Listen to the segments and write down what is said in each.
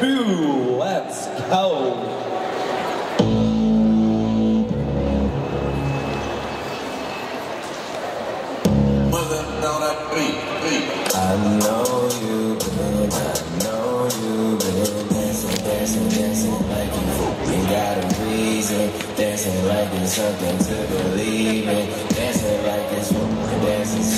two, let's go. I know you've I know you've dancing, dancing, dancing like you ain't got a reason. Dancing like it's something to believe in. Dancing like it's dancing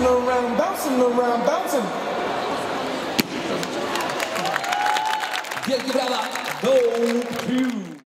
Bouncing around, bouncing around, bouncing. Get together, go two.